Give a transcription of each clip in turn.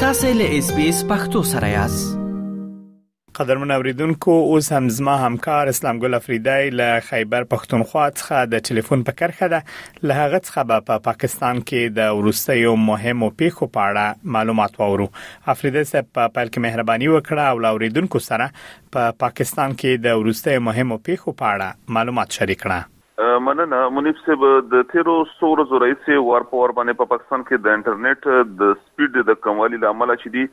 تاسو له اس بي اس پختو سره یاست قدرمن اوریدونکو اوس هم زما همکار اسلام ګل افریدی له خیبر پښتونخوا څخه د ټلیفون په کرخه ده له هغه څخه به په پاکستان کې د ورستیو مهمو پیښو په اړه معلومات وورو افریدی صاحب په پال کې مهرباني وکړه او اوریدونکو سره په پا پاکستان کې د ورستیو مهمو پیښو په اړه معلومات شریک کړه مننه منیب صاحب د تیرو څو ورځو راهیسې وار په وار باندې په پاکستان کې د انټرنیټ د سپیډ د کموالي له امله چې دي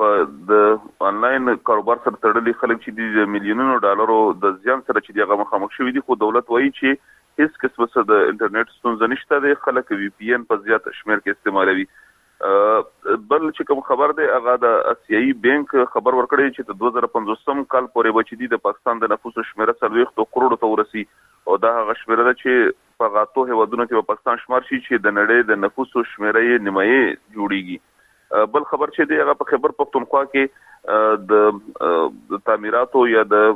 په د انلاین کاروبار سره تړلي خلک چې دي د میلیونونو ډالرو د زیان سره چې دي هغه مخامخ شوي دي خو دولت وایي چې هیڅ قسمه څه د انټرنیټ ستونزه نشته دی خلک وی پی ان په زیات شمیر کې استعمالوي بل چې کوم خبر دی هغه د اسیایي بانک خبر ورکړی چې د 2050 کال پورې به چې دی د پاکستان د نفوسو شمیره 40 کروڑو ته ورسی او دا هغه شمیره ده چې په غاتو هیوادونو کې په پاکستان شمار شي چې د نړۍ د نفوسو شمیره یې نیمایي جوړیږي بل خبر چې دی هغه په خبر پښتونخوا کې د تعمیراتو یا د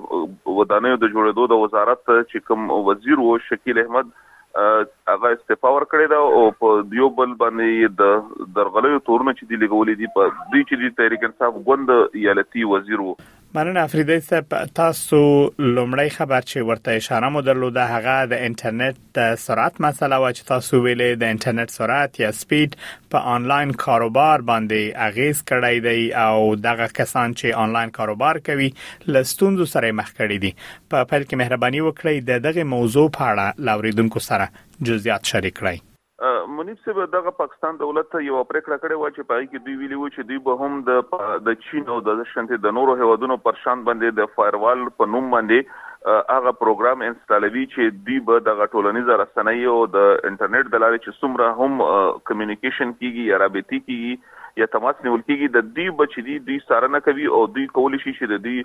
ودانیو د جوړېدو د وزارت چې کوم وزیر وو شکیل احمد هغه استعفا ورکړې ده او په دیو بل باندې د درغلیو تورونه چې دی لګولې دي په دې چې د تحریک انصاف ګوند ایالتي وزیر وو مننه افریدی صاحب تاسو لومړی خبر چې ورته اشاره مو درلوده هغه د انټرنیټ د سرعت مسله و چې تاسو ویلې د انټرنیټ سرعت یا سپید په آنلاین کاروبار باندې اغیز کړی دی او دغه کسان چې آنلاین کاروبار کوي لستونزو سره مخ کړي دي په پیل کې مهرباني وکړئ د دغه موضوع په اړه له اوریدونکو سره جزئیات شریک کړئ. منیب صاحب دغه پاکستان دولت یوه پریکړه کړې وه چې په هغې کې دوی ویلي وو چې دوی به هم د د چین او د شانتې د نورو هیوادونو پر شان باندې د فایروال په نوم باندې هغه پروګرام انسټالوي چې دوی به دغه ټولنیزه رسنۍ او د انټرنیټ د لارې چې څومره هم کمیونیکیشن کیږي یا رابطې کیږي یا تماس نیول کیږي د دوی بچی دي دوی څارنه کوي او دوی کول شي چې د دوی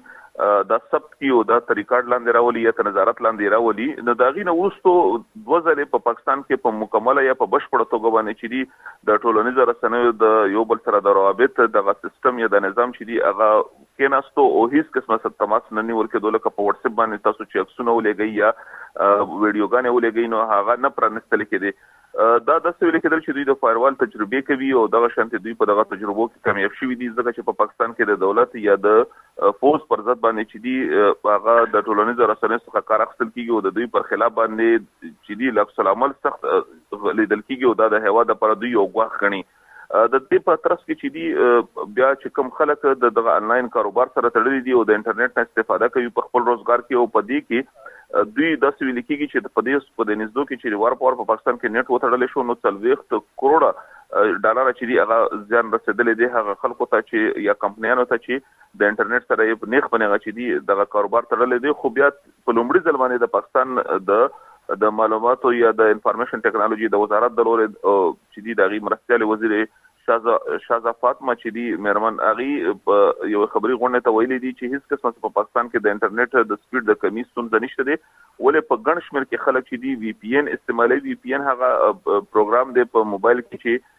د ثبت کی او د طریقاټ لاندې راولي یا نظارت لاندې راولي نو دا غي نو ورستو دوه ځلې په پاکستان کې په مکمله یا په بشپړه توګه باندې چې دي د ټولنیز رسنیو د یو بل سره د روابط دغه سیستم یا د نظام چې دي هغه کیناستو او هیڅ قسمه سره تماس نه نیول کېدو لکه په واتس اپ باندې تاسو چې عکسونه ولېږئ یا ویډیوګانې ولېږئ نو هغه نه پرانستل کېدي دا داسې ویل کېدل چې دوی د فایروال تجربې کوي او دغه شانتې دوی په دغه تجربو کې کامیاب شوي دي ځکه چې په پاکستان کې د دولت یا د فوز پر ضد باندې چې دي هغه د ټولنیزو رسنیو څخه کار اخیستل کیږي او د دوی پر خلاف باندې چې دي لفظ العمل سخت لیدل کیږي او دا د هوا د پر دوی یو غواخ غني د دې په ترڅ کې چې دی بیا چې کم خلک د دغه انلاین کاروبار سره تړلي دي او د انټرنیټ نه استفاده کوي په خپل روزګار کې او په دې کې دوی د سویل کېږي چې په دې په د نږدو کې چې ور پور په پاکستان کې نت وتړل شو نو څلويخت کروڑه ډالر چې دی هغه ځان رسیدلې دي هغه خلکو ته چې یا کمپنیانو ته چې د انټرنیټ سره یې نیغ په نیغه چې دی دغه کاروبار تړلې دی خو بیا په لومړي ځل باندې د پاکستان د د معلوماتو یا د انفارمیشن ټیکنالوژي د وزارت د لوري چې دی دغه مرستيال وزیر شازا شازا فاطمه چې دی مېرمن اغي یو خبري غونډه ته ویلي دي چې هیڅ قسم په پاکستان کې د انټرنیټ د سپیډ د کمی ستونزه نشته دي ولې په ګڼ شمیر کې خلک چې دی وی پی ان استعمالوي وی پی ان هغه پروګرام دی په موبایل کې چې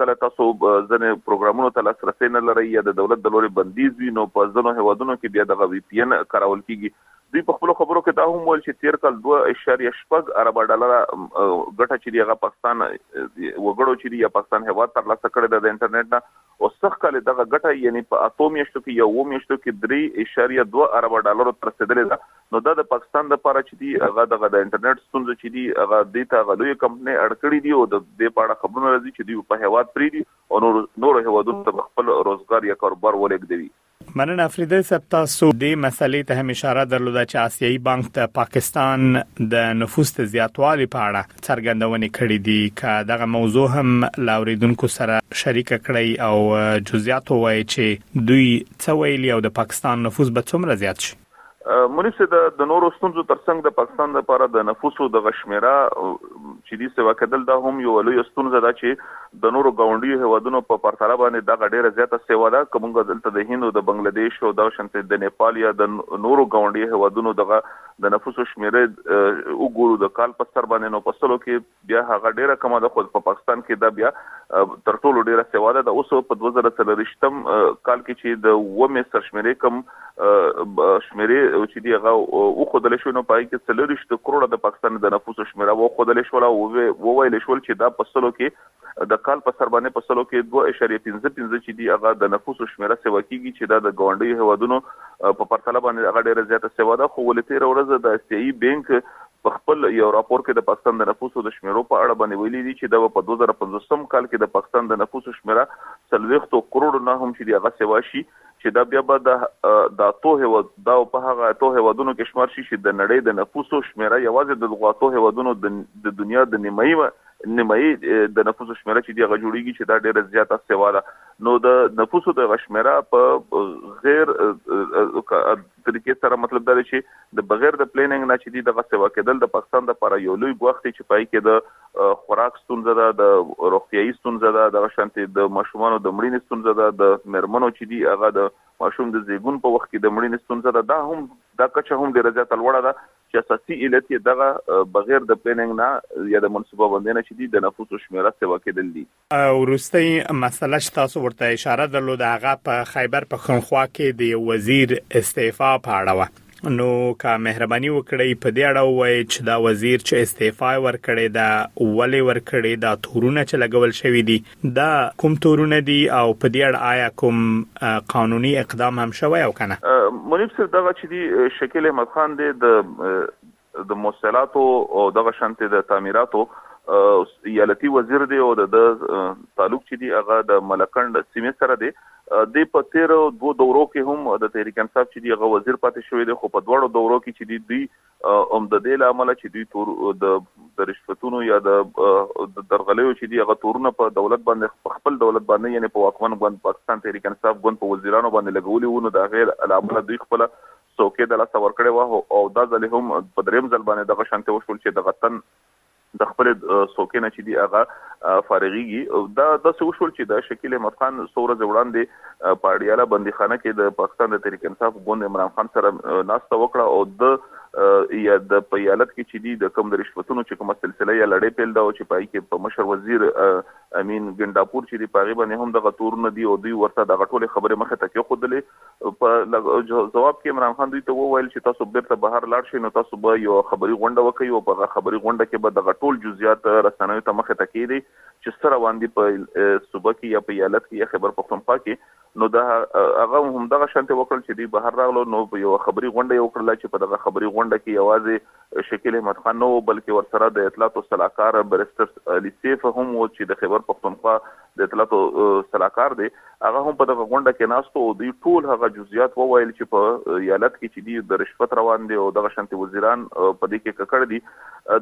کله تاسو ځنې پروګرامونو ته لاسرسي نه لرئ یا د دولت د لوري بندیز وي نو په ځنو هوادونو کې بیا دغه وی پی ان کارول کیږي دوی په خپل خبرو کې دا هم ویل چې تیر کال 2.4 ارب ډالر ګټه چې هغه پاکستان وګړو چې یا پاکستان هوا تر لاسه کړې ده د انټرنیټ نه او سخت کال دغه ګټه یعنی په اتو میاشتو کې یو و میاشتو کې 3.2 ارب ډالر تر رسیدلې ده نو دا د پاکستان د پاره چې دي هغه دغه د انټرنیټ ستونزه چې دي هغه دې ته هغه لوی کمپنۍ اړ کړي دي او د دې په اړه خبرونه راځي چې دوی په هیواد پریږدي او نور نور هیوادونو ته خپل روزګار یا کاروبار ولېږدوي. مننه افریدی صاحب تاسو دې مسلې ته هم اشاره درلوده چې آسیایي بانک د پاکستان د نفوس د زیاتوالي په اړه څرګندونې کړې دي که دغه موضوع هم له اوریدونکو سره شریکه کړئ او جزئیات ووایئ چې دوی څه ویلي او د پاکستان نفوس به څومره زیات شي. مونږ سه د د نورو ستونزو ترڅنګ د پاکستان لپاره د نفوسو د غشمیره چې دې سوا کېدل دا هم یو لوی ستونزه ده چې د نورو ګاونډیو هیوادونو په پرتله باندې دغه ډیره زیاته سیوا ده کومه دلته د هند او د بنگلاديش او د شنت د نیپال یا د نورو ګاونډیو هیوادونو دغه د نفوسو شمیره وګورو د کال په سر باندې نو په سلو کې بیا هغه ډیره کمه ده خو په پاکستان کې دا بیا تر ټولو ډیره سوا ده د اوس په 2024م کال کې چې د ومه سرشمیرې کم شمیرې چې دی هغه او خدل شو نو پای کې څلورش د کروڑه د پاکستان د نفوس شمیره وو خدل شو او وویل شو چې دا په سلو کې د کال په سر باندې په سلو کې 2.15 چې دی هغه د نفوس شمیره سوا کیږي چې دا د ګوندي هوادونو په پرتله باندې هغه ډیره زیاته سوا ده خو ولې 13 ورځ د استیایي بانک په خپل یو راپور کې د پاکستان د نفوسو د شمیرو په اړه باندې ویلي دي چې دا به په دوه زره پنځوسم کال کې د پاکستان د نفوسو شمیره څلوېښتو کروړو نه هم چې دی هغه سوا شي چې دا بیا به د د اتو هېواد دا په هغه اتو هېوادونو کې شمار شي چې د نړۍ د نفوسو شمیره یوازې د دغو اتو هېوادونو د دنیا د نیمایي نیمایي د نفوسو شمیره چې دی هغه جوړیږي چې دا ډیره زیاته سوا ده نو د نفوسو د غشمیره په غیر طریقې سره مطلب دا دی چې د بغیر د پلانینګ نه چې دی دغه سیوا کېدل د پاکستان لپاره یو لوی ګواښ دی چې پای کې د خوراک ستونزه ده د روغتیايي ستونزه ده دغه شانتي د ماشومانو د مړینې ستونزه ده د مرمنو چې دی هغه د ماشوم د زیګون په وخت کې د مړینې ستونزه ده دا هم دا کچه هم ډیره زیاته لوړه ده چې اساسي علت یې دغه بغیر د پلانینګ نه یا د منصوبه بندۍ نه چې دی د نفوسو شمیره سیوا کېدل دي وروستۍ مسله چې تاسو ورته اشاره درلوده هغه په خیبر پښتونخوا کې د یو وزیر استعفا په اړه وه نو که مهرباني وکړئ په دې اړه ووایئ چې دا وزیر چې استعفا ورکړې ده ولې ورکړې دا تورونه چې لګول شوې دي دا کوم تورونه دي او په دې اړه آیا کوم قانوني اقدام هم شوی او کنه منیب صاحب دغه چې دی شکیل احمد خان دی د د موصلاتو او دغه شانتې د تعمیراتو ایالتي وزیر دی او د د تعلق چې دی هغه د ملکند سیمې سره دی د په تیر دوه دورو کې هم د تحریک انصاف چې دی هغه وزیر پاتې شوی دی خو په دواړو دورو کې چې دی دوی هم د دې لامل چې دوی تور د د رشوتونو یا د درغلیو چې دی هغه تورونه په دولت باندې خپل دولت باندې یعنی په واکمن ګوند پاکستان تحریک انصاف ګوند په وزیرانو باندې لګولي وو نو دا غیر علامه دوی خپل څوکۍ د لاسه ورکړې وه او دا ځل یې هم په دریم ځل باندې دغه شانتې وشول چې دغه تن د خپل څوکۍ نه چې دی هغه فارغيږي دا د څه وشول چې د شکیل احمد خان څو ورځې وړاندې په اړیاله بندیخانه کې د پاکستان د تحریک انصاف ګوند عمران خان سره ناسته وکړه او د یا د په ایالت کې چې دی د کم د رشوتونو چې کومه سلسله یا لړۍ پیل دا او چې پای کې په مشر وزیر امین ګنداپور چې دی په غیبه نه هم د غتور نه دی او دوی ورته د غټولې خبره مخه تکي خودلې په جواب کې عمران خان دوی ته وویل چې تاسو بیرته بهر لاړ شئ نو تاسو به یو خبري غونډه وکړئ او په خبري غونډه کې به د غټول جزئیات رسنیو ته مخه ته کیدي چې سره واندې په صوبه کې یا په ایالت کې یا خبر پښتونخوا کې نو دا هغه هم دغه شانته وکړل چې دوی بهر راغلو نو په یو خبري غونډه یو کړل چې په دغه خبري غونډه کې یوازې شکیل احمد خان نه و بلکې ورسره د اطلاعاتو سلاکار بریسټر علي سیف هم و چې د خیبر پښتونخوا د اطلاعاتو سلاکار دی هغه هم په دغه غونډه کې ناستو او دوی ټول هغه جزئیات وویل چې په ایالت کې چې دی د رشوت روان دی او دغه شانتي وزیران په دې کې ککړ دي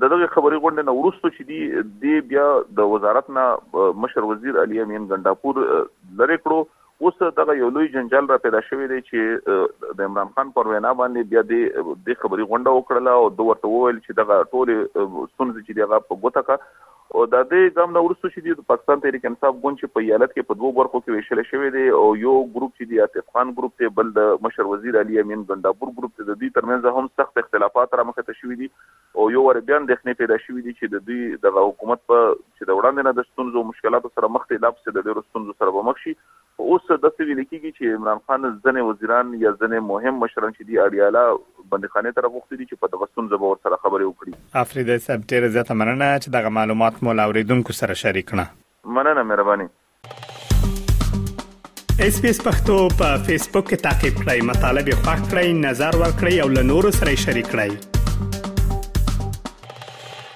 د دغه خبري غونډې نه ورستو چې دی دی بیا د وزارت نه مشر وزیر علي امین ګنداپور لری کړو اوس دغه یو لوی جنجال را پیدا شوی دی چې د عمران خان پر وینا باندې بیا دې د خبري غونډه وکړله او دوه ورته وویل چې دغه ټول ستونزې چې دغه په ګوته کا او د دې ګام نه ورسو چې د پاکستان تحریک انصاف ګوند چې په ایالت کې په دوه برخو کې ویشل شوی دی او یو ګروپ چې د عاطف خان ګروپ ته بل د مشر وزیر علي امین ګنداپور ګروپ ته د دې ترمنځ هم سخت اختلافات رامخته شوي دي او يو وارې بيا اندېښنې پېدا شوې دي چې د دوی دغه حکومت به چې د وړاندې نه د ستونزو او مشکلاتو سره مخ دی، لا پسې د ډېرو ستونزو سره به مخ شي. خو اوس داسې ويل کېږي چې عمران خان ځنې وزيران يا ځنې مهم مشران چې دي اډياله بنديخانې ته راغوښتي دي چې په دغه ستونزه به ورسره خبرې وکړي. افريدی صاحب ډيره زياته مننه چې دغه معلومات مو له اوريدونکو سره شريک کړه. مننه مهرباني. اس پی اس پختو په فیسبوک کې تا کې پلی مطلب یو فاک کړئ نظر ور کړئ او له نورو سره شریک کړئ.